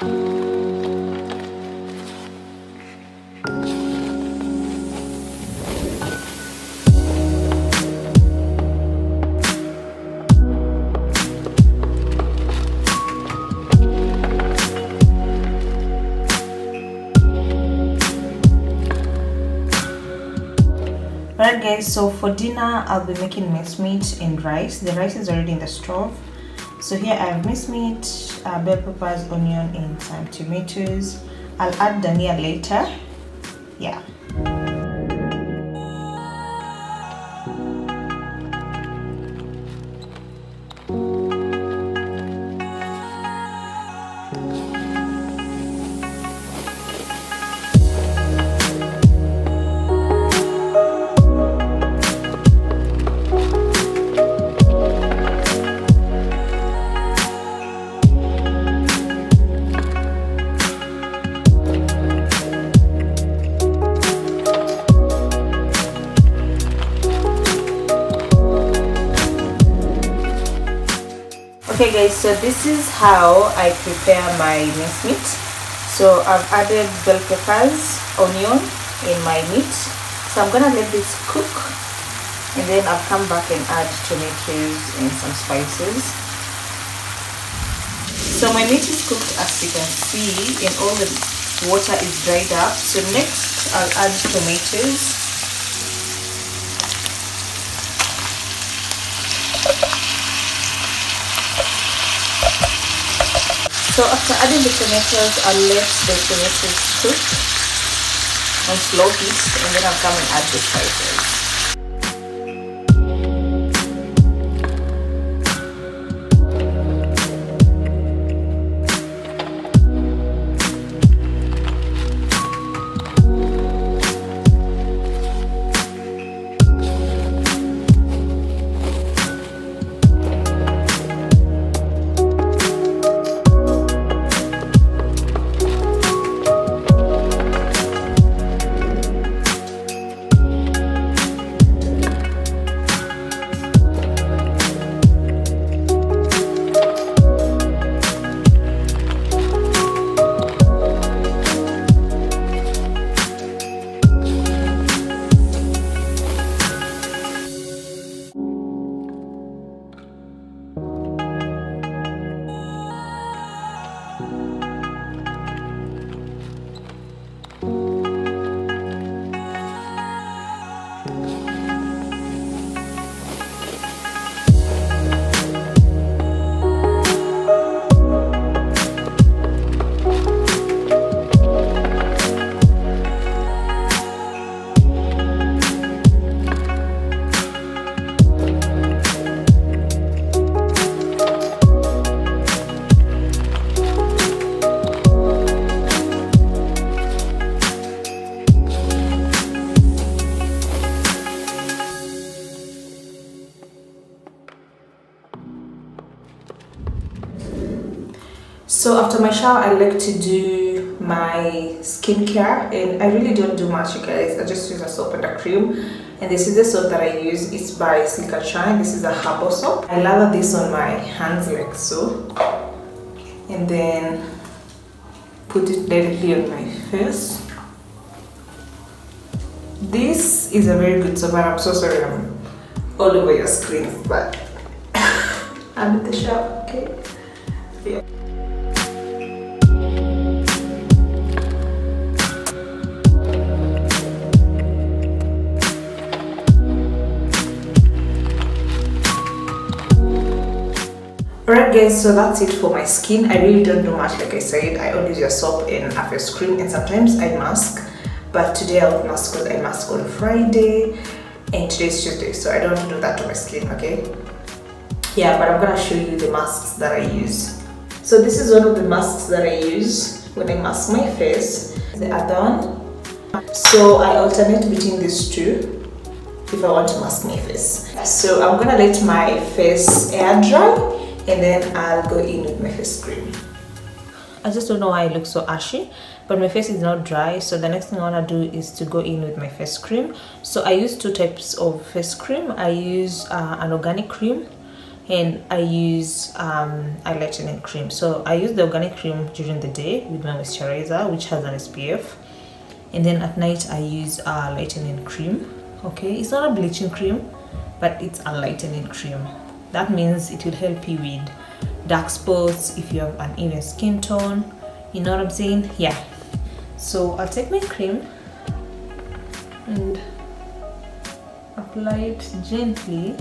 Alright guys, so for dinner I'll be making mince meat and rice. The rice is already in the stove. So here I have minced meat, uh, bell peppers, onion and some tomatoes. I'll add dania later. Yeah. Okay guys so this is how i prepare my mince meat. So i've added bell peppers onion in my meat. So i'm gonna let this cook and then i'll come back and add tomatoes and some spices. So my meat is cooked as you can see and all the water is dried up. So next i'll add tomatoes So after adding the tomatoes, I'll let the tomatoes cook on slow heat and then I'll come and add the spices. So after my shower, I like to do my skincare and I really don't do much you guys. I just use a soap and a cream and this is the soap that I use. It's by Slicker Shine. This is a herbal soap. I lather this on my hands like so and then put it directly on my face. this is a very good soap and i'm so sorry i'm all over your screen but i'm at the shop okay yeah. Alright guys, so that's it for my skin. I really don't do much like I said. I only use soap and a face cream and sometimes I mask. But today I'll mask because I mask on Friday and today's Tuesday. So I don't do that to my skin, okay? Yeah, but I'm gonna show you the masks that I use. So this is one of the masks that I use when I mask my face. The other one. So I alternate between these two if I want to mask my face. So I'm gonna let my face air dry and then I'll go in with my face cream. I just don't know why I look so ashy but my face is not dry so the next thing I want to do is to go in with my face cream. So I use two types of face cream. I use uh, an organic cream and I use um, a lightening cream. So I use the organic cream during the day with my moisturizer which has an SPF and then at night I use a lightening cream okay? It's not a bleaching cream but it's a lightening cream that means it will help you with dark spots if you have an even skin tone. You know what i'm saying? Yeah. So i'll take my cream and apply it gently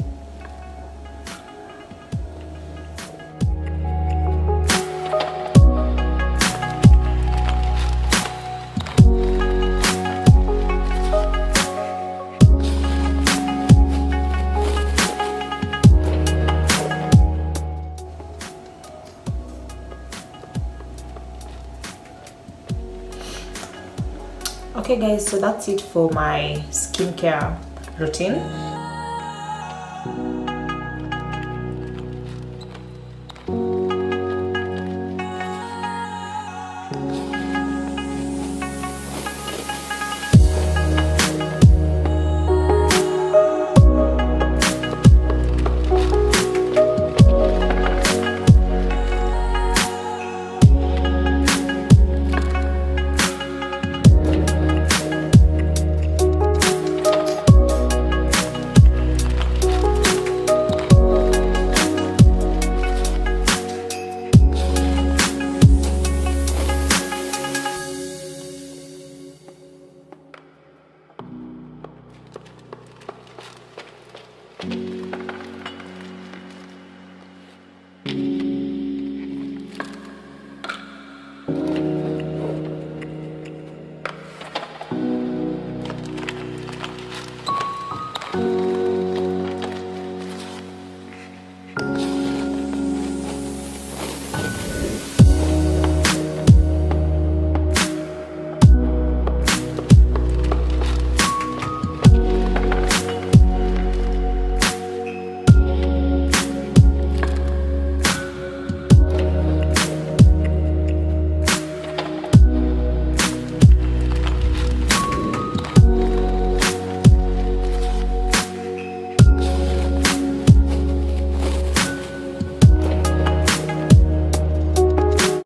okay guys so that's it for my skincare routine